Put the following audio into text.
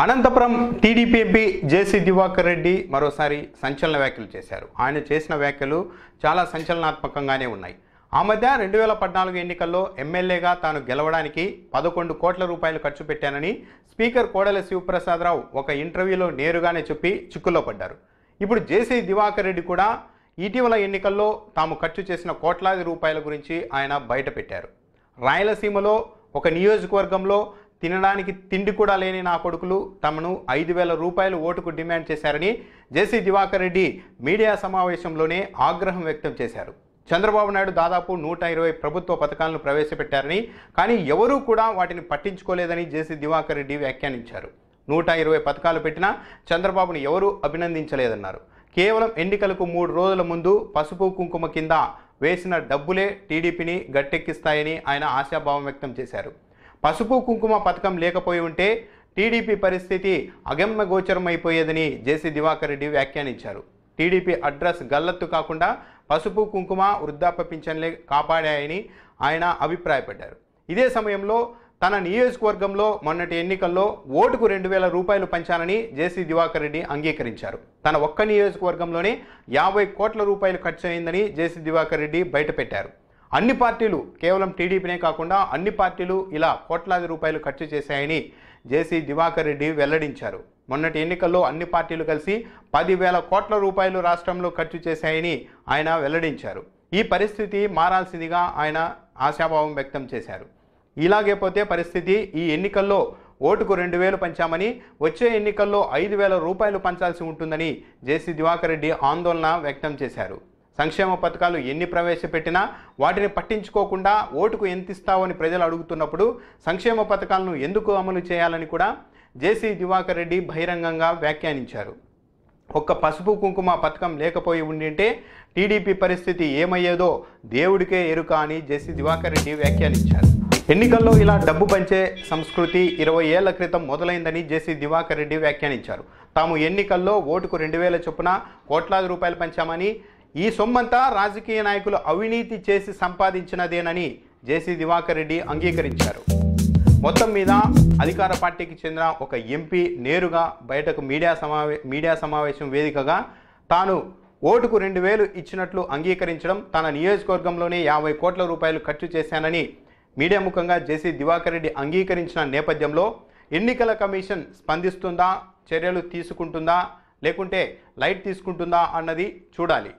Anantapuram TDP MP JC Diwakar Reddy మరోసారి సంచలన వ్యాఖ్యలు చేశారు. ఆయన చేసిన వ్యాఖ్యలు చాలా సంచలనాత్మకంగానే ఉన్నాయి. ఆ మధ్య రెండు వేల పద్నాలుగు ఎన్నికల్లో ఎమ్మెల్యేగా తాను గెలవడానికి పదకొండు కోట్ల రూపాయలు ఖర్చు పెట్టానని స్పీకర్ కోడెల శివప్రసాదరావు ఒక ఇంటర్వ్యూలో నేరుగానే చెప్పి చిక్కుల్లో పడ్డారు. ఇప్పుడు జేసీ దివాకర్ రెడ్డి కూడా ఇటీవల ఎన్నికల్లో తాము ఖర్చు చేసిన కోట్లాది రూపాయల గురించి ఆయన బయటపెట్టారు రాయలసీమలో ఒక నియోజకవర్గంలో తినడానికి తిండి కూడా లేని నా కొడుకులు తమను ఐదు వేల రూపాయలు ఓటుకు డిమాండ్ చేశారని జేసీ దివాకర్ రెడ్డి మీడియా సమావేశంలోనే ఆగ్రహం వ్యక్తం చేశారు. చంద్రబాబు నాయుడు దాదాపు నూట ఇరవై ప్రభుత్వ పథకాలను ప్రవేశపెట్టారని కానీ ఎవరూ కూడా వాటిని పట్టించుకోలేదని జేసీ దివాకర్ రెడ్డి వ్యాఖ్యానించారు. నూట ఇరవై పథకాలు పెట్టినా చంద్రబాబును ఎవరూ అభినందించలేదన్నారు. కేవలం ఎన్నికలకు మూడు రోజుల ముందు పసుపు కుంకుమ కింద వేసిన డబ్బులే టీడీపీని గట్టెక్కిస్తాయని ఆయన ఆశాభావం వ్యక్తం చేశారు. పసుపు కుంకుమ పథకం లేకపోయి ఉంటే టీడీపీ పరిస్థితి అగమ్య గోచరమైపోయేదని జేసీ దివాకర్ రెడ్డి వ్యాఖ్యానించారు. టీడీపీ అడ్రస్ గల్లత్తు కాకుండా పసుపు కుంకుమ వృద్ధాప్య పింఛన్లే కాపాడాయని ఆయన అభిప్రాయపడ్డారు. ఇదే సమయంలో తన నియోజకవర్గంలో మొన్నటి ఎన్నికల్లో ఓటుకు రెండు వేల రూపాయలు పంచాలని జేసీ దివాకర్ రెడ్డి అంగీకరించారు. తన ఒక్క నియోజకవర్గంలోనే యాభై కోట్ల రూపాయలు ఖర్చు అయిందని జేసీ దివాకర్ రెడ్డి బయటపెట్టారు. అన్ని పార్టీలు కేవలం టీడీపీనే కాకుండా అన్ని పార్టీలు ఇలా కోట్లాది రూపాయలు ఖర్చు చేశాయని జేసీ దివాకర్ రెడ్డి వెల్లడించారు. మొన్నటి ఎన్నికల్లో అన్ని పార్టీలు కలిసి పదివేల కోట్ల రూపాయలు రాష్ట్రంలో ఖర్చు చేశాయని ఆయన వెల్లడించారు. ఈ పరిస్థితి మారాల్సిందిగా ఆయన ఆశాభావం వ్యక్తం చేశారు. ఇలాగే పోతే పరిస్థితి ఈ ఎన్నికల్లో ఓటుకు రెండు వేలు పంచామని వచ్చే ఎన్నికల్లో ఐదు వేల రూపాయలు పంచాల్సి ఉంటుందని జేసీ దివాకర్ రెడ్డి ఆందోళన వ్యక్తం చేశారు. సంక్షేమ పథకాలు ఎన్ని ప్రవేశపెట్టినా వాటిని పట్టించుకోకుండా ఓటుకు ఎంత ఇస్తావని ప్రజలు అడుగుతున్నప్పుడు సంక్షేమ పథకాలను ఎందుకు అమలు చేయాలని కూడా జేసీ దివాకర్ రెడ్డి బహిరంగంగా వ్యాఖ్యానించారు. ఒక్క పసుపు కుంకుమ పథకం లేకపోయి ఉండింటే టీడీపీ పరిస్థితి ఏమయ్యేదో దేవుడికే ఎరుక అని జేసీ దివాకర్ రెడ్డి వ్యాఖ్యానించారు. ఎన్నికల్లో ఇలా డబ్బు పంచే సంస్కృతి ఇరవై ఏళ్ళ క్రితం మొదలైందని జేసీ దివాకర్ రెడ్డి వ్యాఖ్యానించారు. తాము ఎన్నికల్లో ఓటుకు రెండు వేల చొప్పున కోట్లాది రూపాయలు పంచామని ఈ సొమ్మంతా రాజకీయ నాయకులు అవినీతి చేసి సంపాదించినదేనని జేసీ దివాకర్ రెడ్డి అంగీకరించారు. మొత్తం మీద అధికార పార్టీకి చెందిన ఒక ఎంపీ నేరుగా బయటకు మీడియా సమావే మీడియా సమావేశం వేదికగా తాను ఓటుకు రెండు వేలు ఇచ్చినట్లు అంగీకరించడం తన నియోజకవర్గంలోనే యాభై కోట్ల రూపాయలు ఖర్చు చేశానని మీడియా ముఖంగా జేసీ దివాకర్ రెడ్డి అంగీకరించిన నేపథ్యంలో ఎన్నికల కమిషన్ స్పందిస్తుందా చర్యలు తీసుకుంటుందా లేకుంటే లైట్ తీసుకుంటుందా అన్నది చూడాలి.